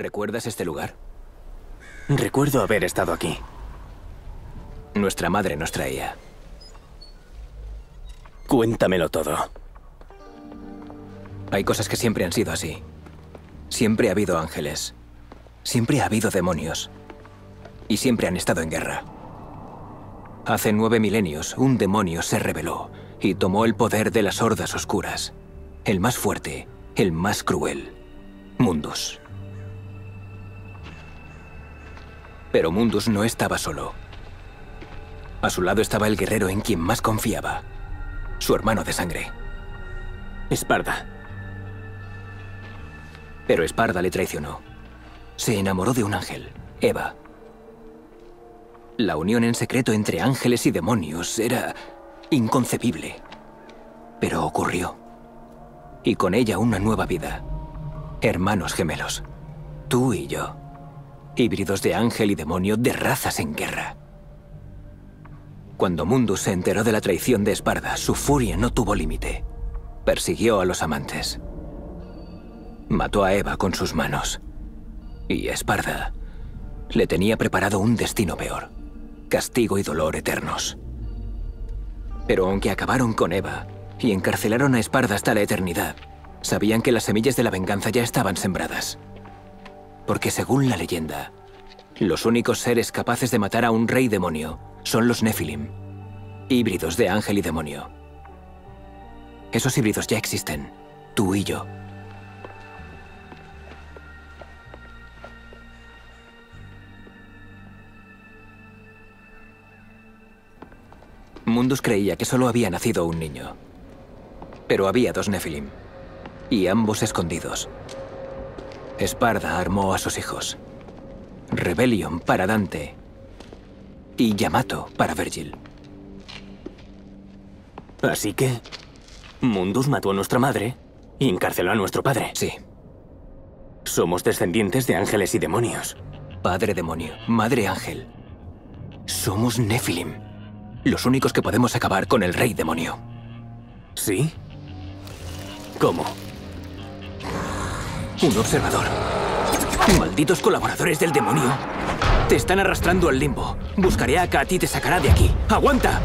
¿Recuerdas este lugar? Recuerdo haber estado aquí. Nuestra madre nos traía. Cuéntamelo todo. Hay cosas que siempre han sido así. Siempre ha habido ángeles. Siempre ha habido demonios. Y siempre han estado en guerra. Hace nueve milenios, un demonio se rebeló y tomó el poder de las hordas oscuras. El más fuerte, el más cruel. Mundus. Pero Mundus no estaba solo. A su lado estaba el guerrero en quien más confiaba. Su hermano de sangre. Esparda. Pero Esparda le traicionó. Se enamoró de un ángel, Eva. La unión en secreto entre ángeles y demonios era inconcebible. Pero ocurrió. Y con ella una nueva vida. Hermanos gemelos. Tú y yo. Híbridos de ángel y demonio de razas en guerra. Cuando Mundus se enteró de la traición de Esparda, su furia no tuvo límite. Persiguió a los amantes. Mató a Eva con sus manos. Y Esparda le tenía preparado un destino peor. Castigo y dolor eternos. Pero aunque acabaron con Eva y encarcelaron a Esparda hasta la eternidad, sabían que las semillas de la venganza ya estaban sembradas. Porque según la leyenda, los únicos seres capaces de matar a un rey demonio son los Nephilim, híbridos de ángel y demonio. Esos híbridos ya existen, tú y yo. Mundus creía que solo había nacido un niño. Pero había dos Nephilim, y ambos escondidos. Esparda armó a sus hijos. Rebellion para Dante y Yamato para Virgil. Así que... Mundus mató a nuestra madre y encarceló a nuestro padre. Sí. Somos descendientes de ángeles y demonios. Padre demonio, madre ángel. Somos Nephilim. Los únicos que podemos acabar con el rey demonio. ¿Sí? ¿Cómo? Un observador. Malditos colaboradores del demonio. Te están arrastrando al limbo. Buscaré a Kat y te sacará de aquí. ¡Aguanta!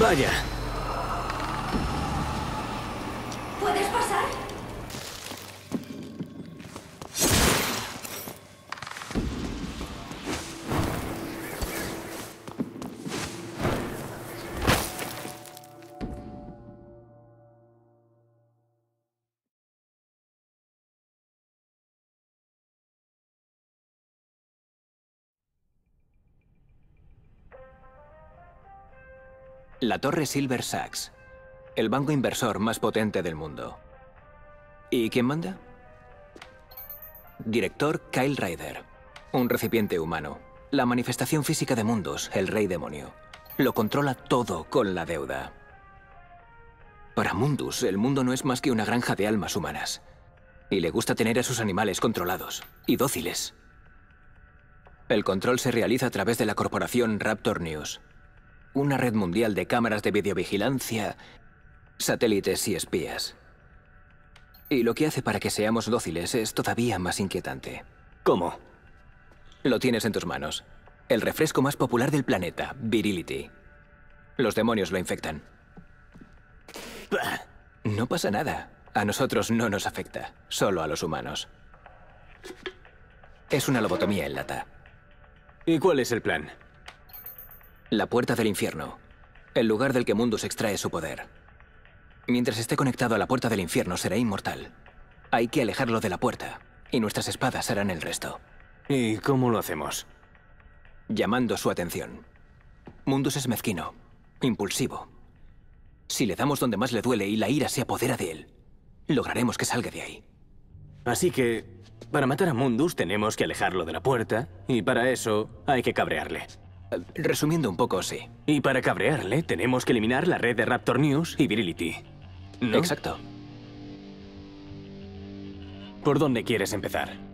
Батя, La Torre Silver Sachs. El banco inversor más potente del mundo. ¿Y quién manda? Director Kyle Ryder. Un recipiente humano. La manifestación física de mundos, el rey demonio. Lo controla todo con la deuda. Para Mundus, el mundo no es más que una granja de almas humanas. Y le gusta tener a sus animales controlados y dóciles. El control se realiza a través de la corporación Raptor News, una red mundial de cámaras de videovigilancia, satélites y espías. Y lo que hace para que seamos dóciles es todavía más inquietante. ¿Cómo? Lo tienes en tus manos. El refresco más popular del planeta, Virility. Los demonios lo infectan. No pasa nada. A nosotros no nos afecta, solo a los humanos. Es una lobotomía en lata. ¿Y cuál es el plan? La puerta del infierno. El lugar del que Mundus extrae su poder. Mientras esté conectado a la puerta del infierno será inmortal. Hay que alejarlo de la puerta, y nuestras espadas harán el resto. ¿Y cómo lo hacemos? Llamando su atención. Mundus es mezquino, impulsivo. Si le damos donde más le duele y la ira se apodera de él, lograremos que salga de ahí. Así que, para matar a Mundus tenemos que alejarlo de la puerta, y para eso hay que cabrearle. Resumiendo un poco, sí. Y para cabrearle tenemos que eliminar la red de Raptor News y Virility. ¿No? Exacto. ¿Por dónde quieres empezar?